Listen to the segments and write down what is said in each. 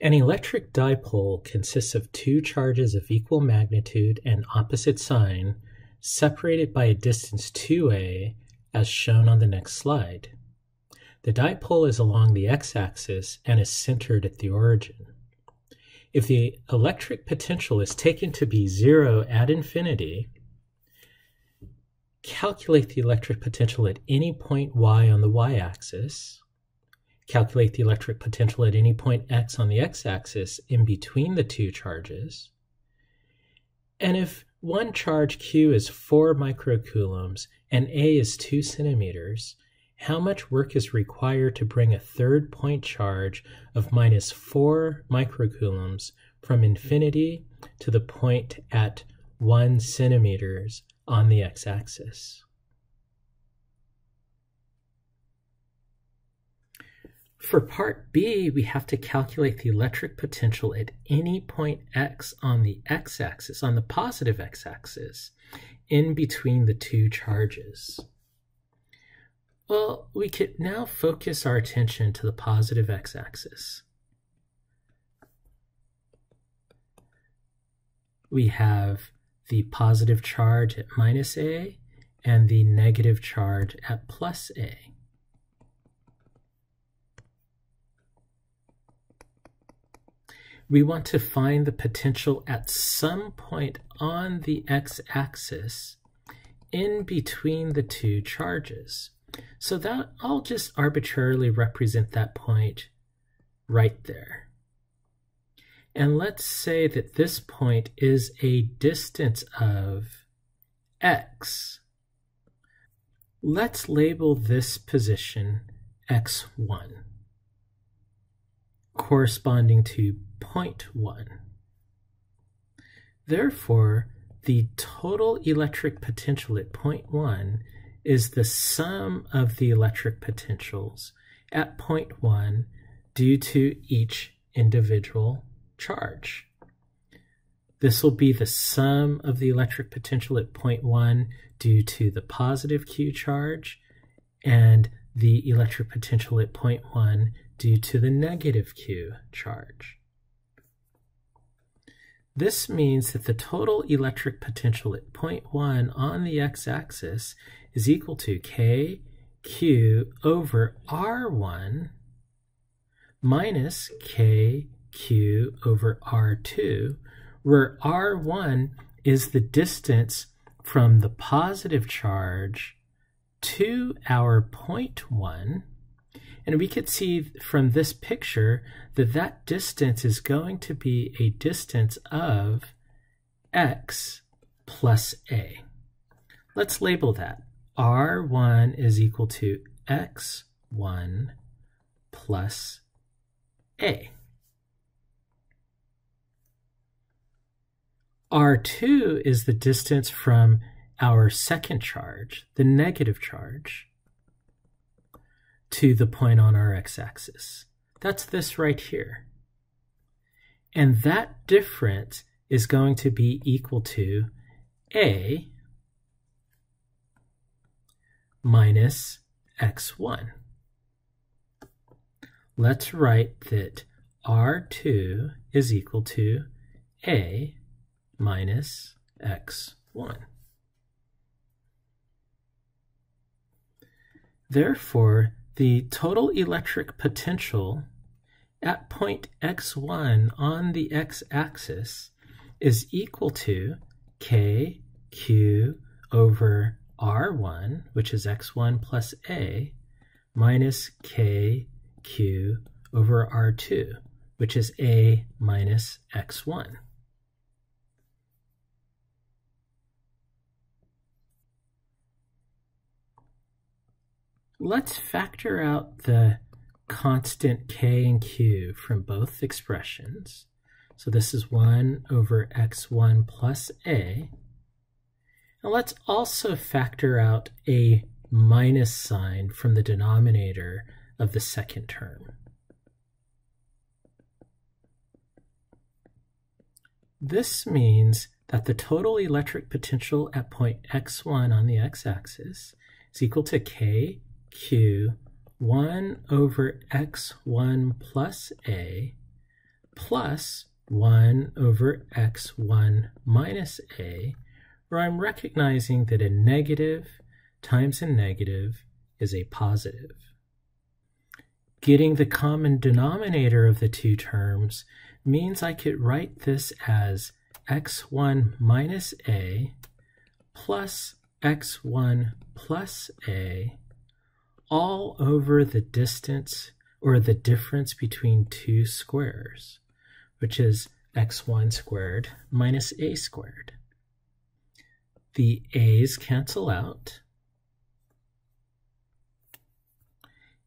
An electric dipole consists of two charges of equal magnitude and opposite sign separated by a distance 2a as shown on the next slide. The dipole is along the x-axis and is centered at the origin. If the electric potential is taken to be zero at infinity, calculate the electric potential at any point y on the y-axis, calculate the electric potential at any point x on the x-axis in between the two charges. And if one charge q is 4 microcoulombs and a is 2 centimeters, how much work is required to bring a third point charge of minus 4 microcoulombs from infinity to the point at 1 centimeters on the x-axis? For part B, we have to calculate the electric potential at any point x on the x-axis, on the positive x-axis, in between the two charges. Well, we could now focus our attention to the positive x-axis. We have the positive charge at minus a and the negative charge at plus a. we want to find the potential at some point on the x-axis in between the two charges. So that I'll just arbitrarily represent that point right there. And let's say that this point is a distance of x. Let's label this position x1, corresponding to 0.1. Therefore, the total electric potential at 0.1 is the sum of the electric potentials at 0.1 due to each individual charge. This will be the sum of the electric potential at 0.1 due to the positive Q charge and the electric potential at 0.1 due to the negative Q charge. This means that the total electric potential at point 1 on the x-axis is equal to kq over r1 minus kq over r2, where r1 is the distance from the positive charge to our point 1, and we could see from this picture that that distance is going to be a distance of x plus a. Let's label that. R1 is equal to x1 plus a. R2 is the distance from our second charge, the negative charge, to the point on our x-axis. That's this right here. And that difference is going to be equal to a minus x1. Let's write that r2 is equal to a minus x1. Therefore, the total electric potential at point x1 on the x-axis is equal to kq over r1, which is x1 plus a, minus kq over r2, which is a minus x1. Let's factor out the constant k and q from both expressions. So this is 1 over x1 plus a. And let's also factor out a minus sign from the denominator of the second term. This means that the total electric potential at point x1 on the x-axis is equal to k q 1 over x1 plus a plus 1 over x1 minus a, where I'm recognizing that a negative times a negative is a positive. Getting the common denominator of the two terms means I could write this as x1 minus a plus x1 plus a all over the distance or the difference between two squares, which is x1 squared minus a squared. The a's cancel out.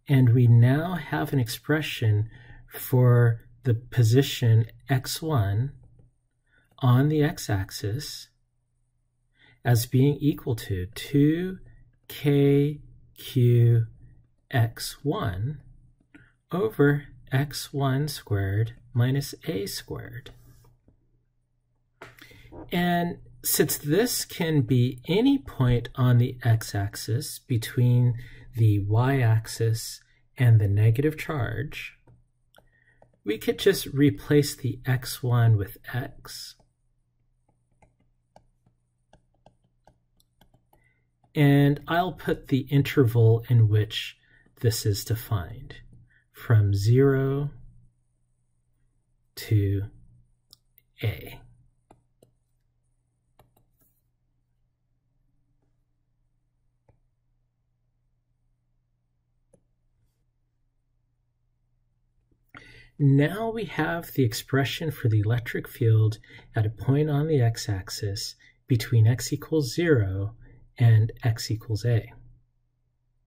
And we now have an expression for the position x1 on the x-axis as being equal to 2kqx1 over x1 squared minus a squared. And since this can be any point on the x-axis between the y-axis and the negative charge, we could just replace the x1 with x. And I'll put the interval in which this is defined from 0 to a. Now we have the expression for the electric field at a point on the x-axis between x equals 0 and x equals a.